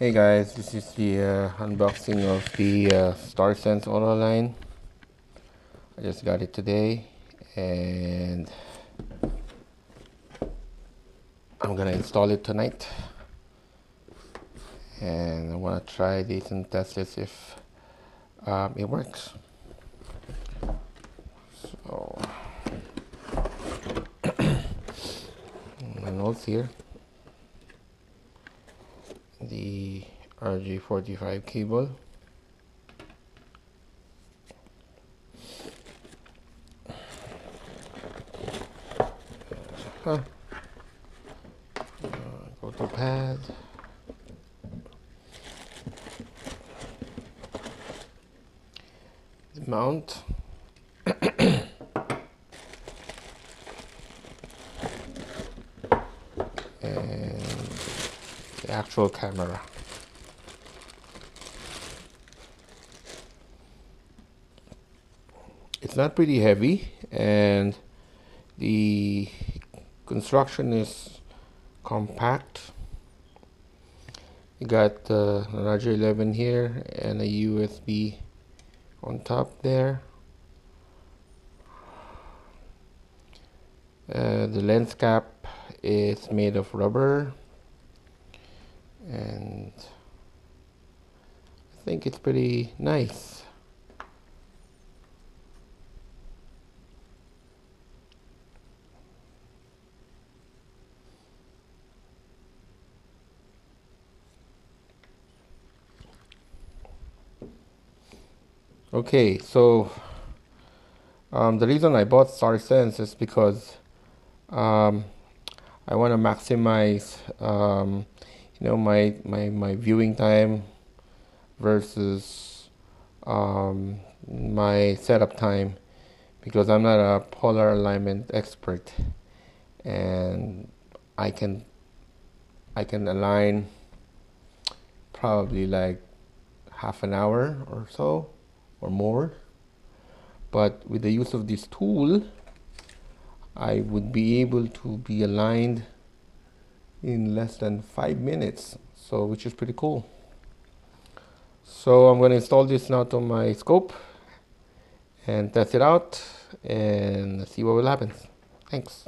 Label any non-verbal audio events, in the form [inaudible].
Hey guys, this is the uh, unboxing of the uh, StarSense Auto Align. I just got it today and I'm gonna install it tonight and I want to try this and test this if um, it works. So, [clears throat] my notes here the RJ45 cable. Uh, go to pad. The mount [coughs] actual camera. It's not pretty heavy and the construction is compact. You got uh, an RJ11 here and a USB on top there. Uh, the lens cap is made of rubber and I think it's pretty nice. Okay, so um, the reason I bought StarSense is because um, I want to maximize um, you know my my my viewing time versus um, my setup time because I'm not a polar alignment expert and I can I can align probably like half an hour or so or more. But with the use of this tool I would be able to be aligned in less than five minutes so which is pretty cool. So I'm going to install this now to my scope and test it out and see what will happen. Thanks